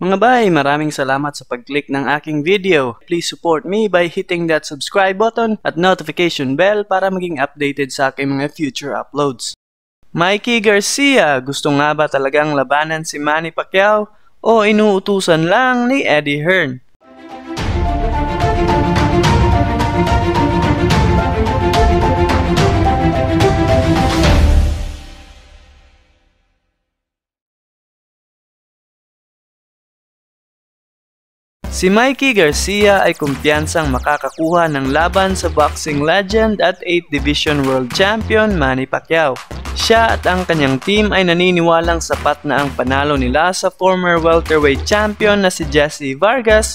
Mga bay, maraming salamat sa pag-click ng aking video. Please support me by hitting that subscribe button at notification bell para maging updated sa aking mga future uploads. Mikey Garcia, gusto nga ba talagang labanan si Manny Pacquiao o inuutusan lang ni Eddie Hearn? Si Mikey Garcia ay kumpiyansang makakakuha ng laban sa boxing legend at 8th Division World Champion Manny Pacquiao. Siya at ang kanyang team ay naniniwalang sapat na ang panalo nila sa former welterweight champion na si Jesse Vargas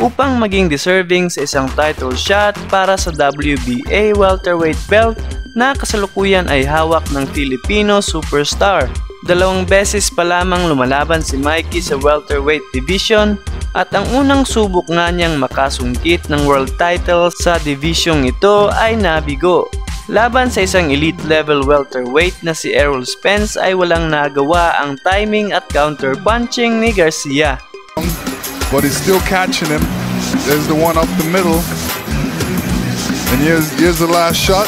upang maging deserving sa isang title shot para sa WBA welterweight belt na kasalukuyan ay hawak ng Filipino superstar. Dalawang beses pa lamang lumalaban si Mikey sa welterweight division at ang unang subok nga niyang makasungkit ng world title sa divisyong ito ay nabigo. Laban sa isang elite level welterweight na si Errol Spence ay walang nagawa ang timing at counter punching ni Garcia. But he's still catching him. There's the one up the middle. And here's, here's the last shot.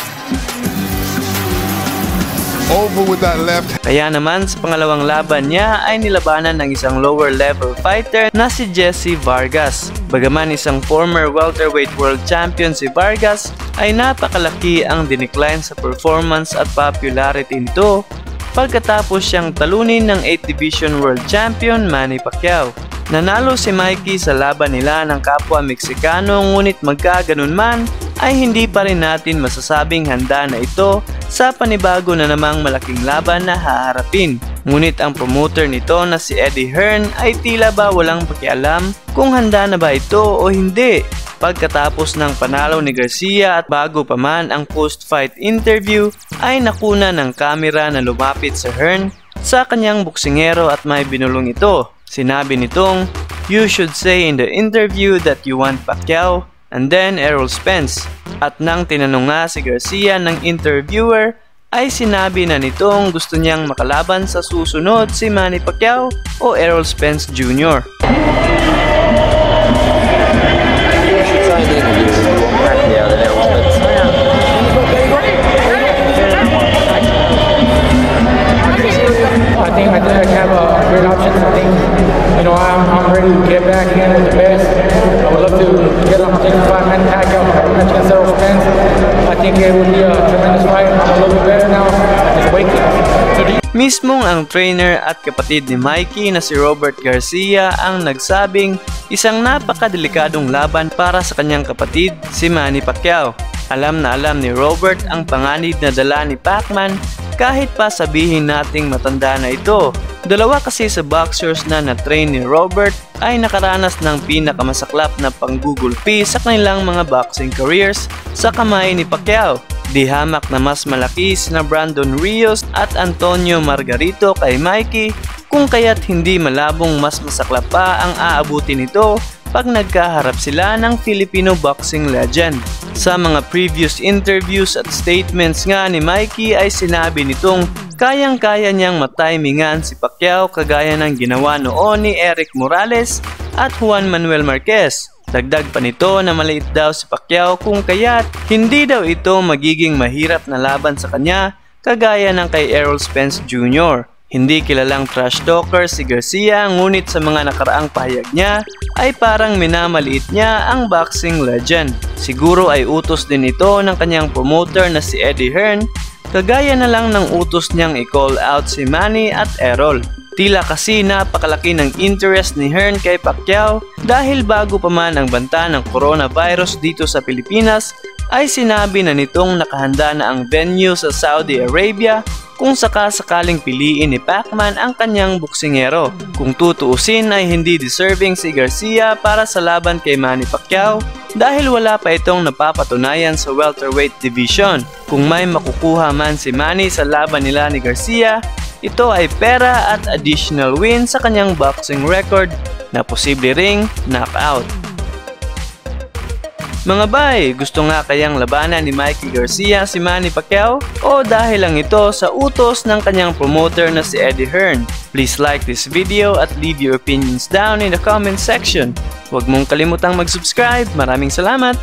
Over with that left. Kaya naman sa pangalawang laban niya ay nilabanan ng isang lower level fighter na si Jesse Vargas. Bagaman isang former welterweight world champion si Vargas ay napakalaki ang dinikline sa performance at popularity nito pagkatapos siyang talunin ng 8th Division World Champion Manny Pacquiao. Nanalo si Mikey sa laban nila ng kapwa Meksikano ngunit magkaganon man ay hindi pa rin natin masasabing handa na ito sa panibago na namang malaking laban na haharapin. Ngunit ang promoter nito na si Eddie Hearn ay tila ba walang pakialam kung handa na ba ito o hindi. Pagkatapos ng panalo ni Garcia at bago pa man ang post-fight interview ay nakuna ng kamera na lumapit sa Hearn sa kanyang buksingero at may binulong ito. Sinabi nitong, You should say in the interview that you want Pacquiao and then Errol Spence. At nang tinanong nga si Garcia ng interviewer, ay sinabi na nitong gusto niyang makalaban sa susunod si Manny Pacquiao o Errol Spence Jr. I think I have a great options. I think you know I'm, I'm ready to get back in with the best. Would love to get an opportunity to fight Manny Pacquiao, rematch against Errol Spence. I think it would be a tremendous fight. I'm a little bit better now. Do you Mismong ang trainer at kapatid ni Mikey na si Robert Garcia ang nagsabing isang napakadelikadong laban para sa kanyang kapatid si Manny Pacquiao. Alam na alam ni Robert ang panganib na dala ni Pacman kahit pa sabihin nating matanda na ito. Dalawa kasi sa boxers na na-train ni Robert ay nakaranas ng pinakamasaklap na panggugulpi sa kanilang mga boxing careers sa kamay ni Pacquiao. Di hamak na mas malaki sina Brandon Rios at Antonio Margarito kay Mikey kung kaya't hindi malabong mas masaklap pa ang aabuti nito pag nagkaharap sila ng Filipino boxing legend. Sa mga previous interviews at statements nga ni Mikey ay sinabi nitong kayang-kaya niyang matimingan si Pacquiao kagaya ng ginawa noon ni Eric Morales at Juan Manuel Marquez. Dagdag pa nito na maliit daw si Pacquiao kung kaya't hindi daw ito magiging mahirap na laban sa kanya kagaya ng kay Errol Spence Jr. Hindi kilalang trash talker si Garcia ngunit sa mga nakaraang pahayag niya ay parang minamaliit niya ang boxing legend. Siguro ay utos din ito ng kanyang promoter na si Eddie Hearn kagaya na lang ng utos niyang i-call out si Manny at Errol. Tila kasi napakalaki ng interest ni Hearn kay Pacquiao dahil bago pa man ang banta ng coronavirus dito sa Pilipinas ay sinabi na nitong nakahanda na ang venue sa Saudi Arabia kung sakasakaling piliin ni Pacman ang kanyang buksingero. Kung tutuusin ay hindi deserving si Garcia para sa laban kay Manny Pacquiao dahil wala pa itong napapatunayan sa welterweight division. Kung may makukuha man si Manny sa laban nila ni Garcia, ito ay pera at additional win sa kanyang boxing record na posible ring knockout. Mga bay, gusto nga kayang labanan ni Mikey Garcia si Manny Pacquiao? O dahil lang ito sa utos ng kanyang promoter na si Eddie Hearn? Please like this video at leave your opinions down in the comment section. Huwag mong kalimutang mag-subscribe. Maraming salamat!